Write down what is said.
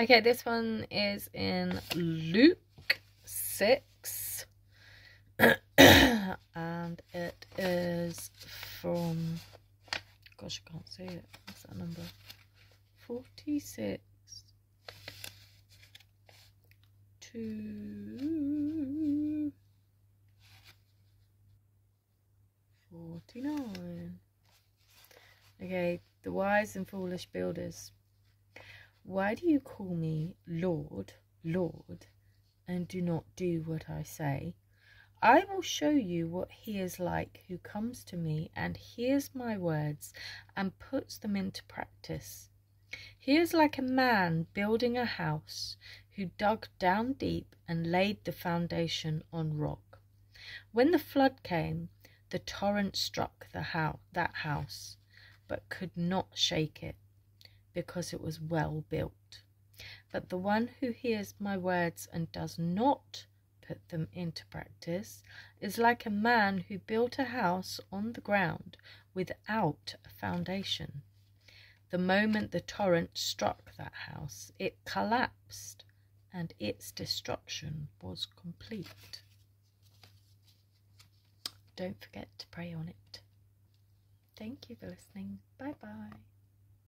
Okay, this one is in Luke 6. and it is from, gosh, I can't see it. What's that number? 46 to 49. Okay, the wise and foolish builders. Why do you call me Lord, Lord, and do not do what I say? I will show you what he is like who comes to me and hears my words and puts them into practice. He is like a man building a house who dug down deep and laid the foundation on rock. When the flood came, the torrent struck the house, that house, but could not shake it because it was well built. But the one who hears my words and does not put them into practice is like a man who built a house on the ground without a foundation. The moment the torrent struck that house, it collapsed and its destruction was complete. Don't forget to pray on it. Thank you for listening. Bye bye.